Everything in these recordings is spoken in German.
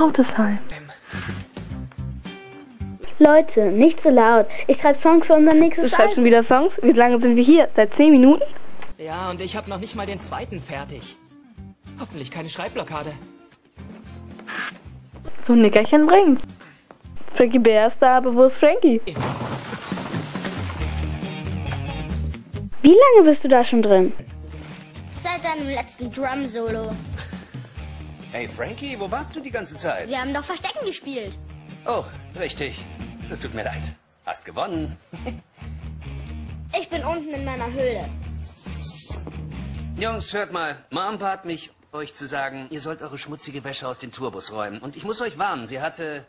Krautesheim. Leute, nicht so laut. Ich schreibe Songs für unser Du nächstes schreibst schon wieder Songs? Wie lange sind wir hier? Seit 10 Minuten? Ja, und ich habe noch nicht mal den zweiten fertig. Hoffentlich keine Schreibblockade. So ein Nickerchen bringt. Frankie Bär ist da, aber wo ist Frankie? Wie lange bist du da schon drin? Seit deinem letzten Drum-Solo. Hey Frankie, wo warst du die ganze Zeit? Wir haben doch Verstecken gespielt. Oh, richtig. Es tut mir leid. Hast gewonnen. Ich bin unten in meiner Höhle. Jungs, hört mal. Mom bat mich, euch zu sagen, ihr sollt eure schmutzige Wäsche aus dem Tourbus räumen. Und ich muss euch warnen, sie hatte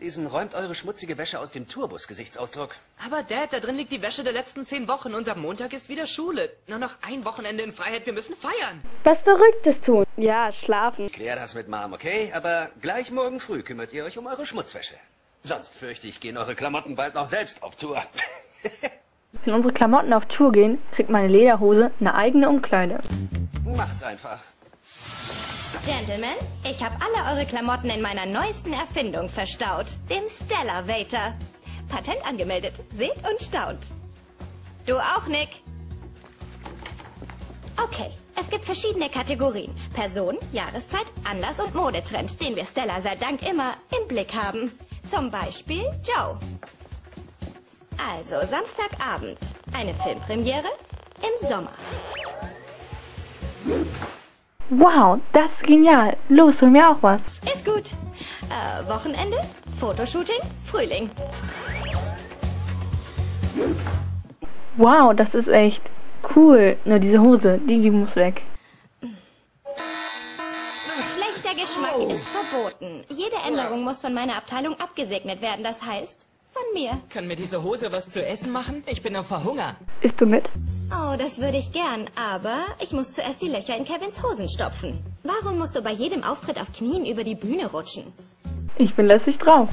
diesen räumt eure schmutzige Wäsche aus dem Tourbus Gesichtsausdruck. Aber Dad, da drin liegt die Wäsche der letzten zehn Wochen und am Montag ist wieder Schule. Nur noch ein Wochenende in Freiheit, wir müssen feiern. Was Verrücktes tun. Ja, schlafen. Klär das mit Mom, okay? Aber gleich morgen früh kümmert ihr euch um eure Schmutzwäsche. Sonst fürchte ich, gehen eure Klamotten bald noch selbst auf Tour. Wenn unsere Klamotten auf Tour gehen, kriegt meine Lederhose eine eigene Umkleide. Macht's einfach. Gentlemen, ich habe alle eure Klamotten in meiner neuesten Erfindung verstaut, dem Stellar-Vator. Patent angemeldet. Seht und staunt. Du auch, Nick? Okay, es gibt verschiedene Kategorien. Person, Jahreszeit, Anlass und Modetrends, den wir Stella sei Dank immer im Blick haben. Zum Beispiel Joe. Also, Samstagabend. Eine Filmpremiere im Sommer. Wow, das ist genial. Los, hol mir auch was. Ist gut. Äh, Wochenende, Fotoshooting, Frühling. Wow, das ist echt cool. Nur diese Hose, die, die muss weg. Schlechter Geschmack ist verboten. Jede Änderung muss von meiner Abteilung abgesegnet werden. Das heißt, von mir. Kann mir diese Hose was zu essen machen? Ich bin am Verhungern. Isst du mit? Oh, das würde ich gern, aber ich muss zuerst die Löcher in Kevins Hosen stopfen. Warum musst du bei jedem Auftritt auf Knien über die Bühne rutschen? Ich bin lässig drauf.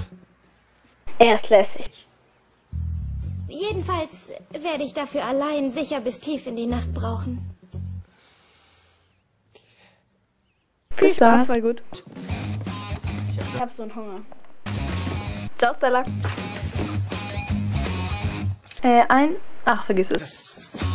Er ist lässig. Jedenfalls werde ich dafür allein sicher bis tief in die Nacht brauchen. Viel Spaß, war gut. Ich hab so einen Hunger. Ciao, Stella. Äh, ein... Ach, vergiss es.